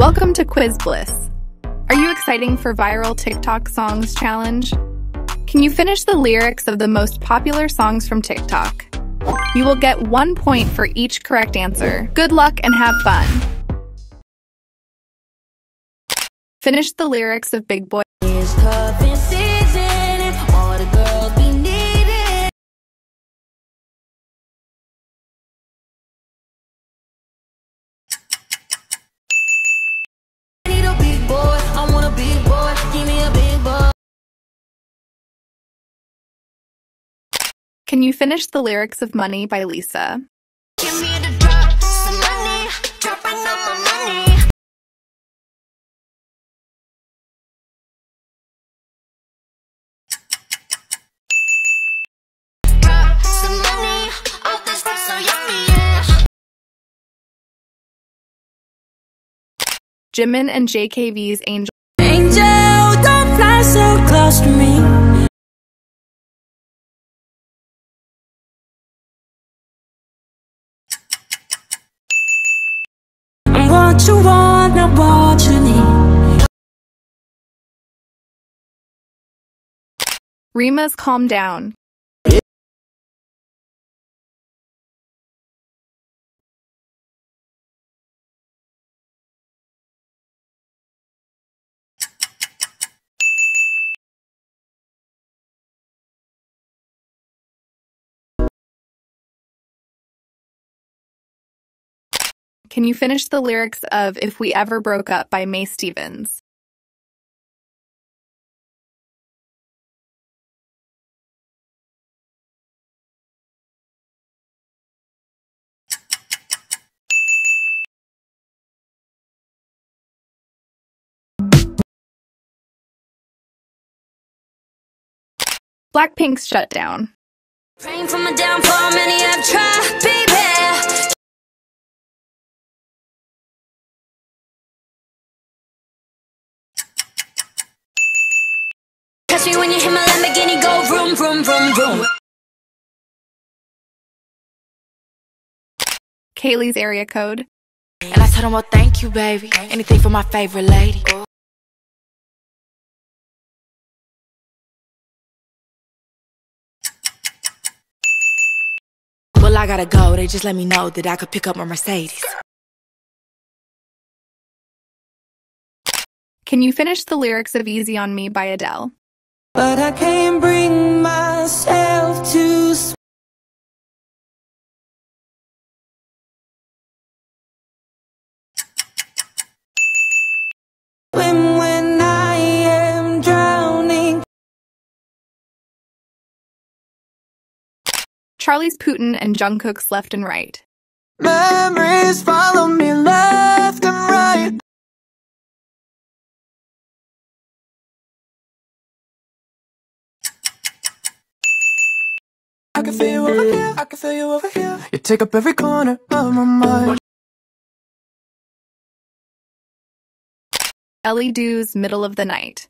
Welcome to Quiz Bliss. Are you exciting for viral TikTok songs challenge? Can you finish the lyrics of the most popular songs from TikTok? You will get one point for each correct answer. Good luck and have fun. Finish the lyrics of Big Boy. Can you finish the lyrics of Money by Lisa? Give me the drop, some money, dropping on my money. Drop some money, all this stuff so yummy. Jimin and JKV's Angel. Angel, don't fly so close to me. I'm Rema's Calm Down. Can you finish the lyrics of If We Ever Broke Up by Mae Stephens? Blackpink's Shutdown. Praying for my downfall, many have tried, when you hit my Lamborghini, go vroom, vroom, vroom, vroom. Kali's Area Code. And I told him, well, thank you, baby. Anything for my favorite lady. Well, I gotta go. They just let me know that I could pick up my Mercedes. Can you finish the lyrics of Easy on Me by Adele? But I can't bring myself to swim when I am drowning. Charlie's Puth and Jungkook's Left and Right. Memories follow me left I can feel you over here, I can feel you over here. You take up every corner of my mind. Elley Duhé's Middle of the Night.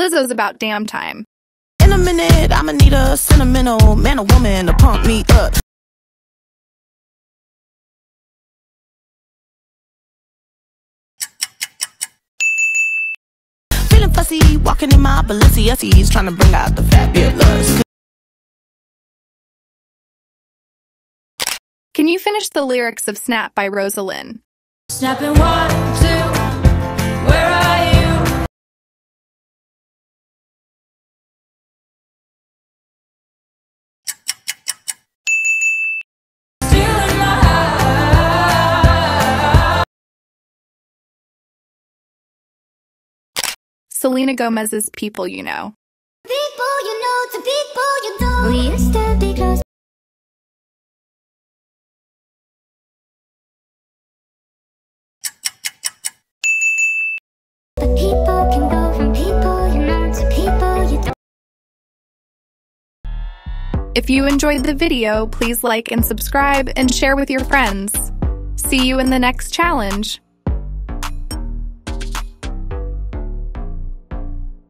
Lizzo's About Damn Time. In a minute, I'ma need a sentimental man or woman to pump me up. Feeling fussy, walking in my Balenciaga, trying to bring out the fabulous. Can you finish the lyrics of Snap by Rosa Linn? Snapping one, two, Selena Gomez's People You Know. People you know to people you don't. We used to be close. But people can go from people you know to people you don't. If you enjoyed the video, please like and subscribe and share with your friends. See you in the next challenge.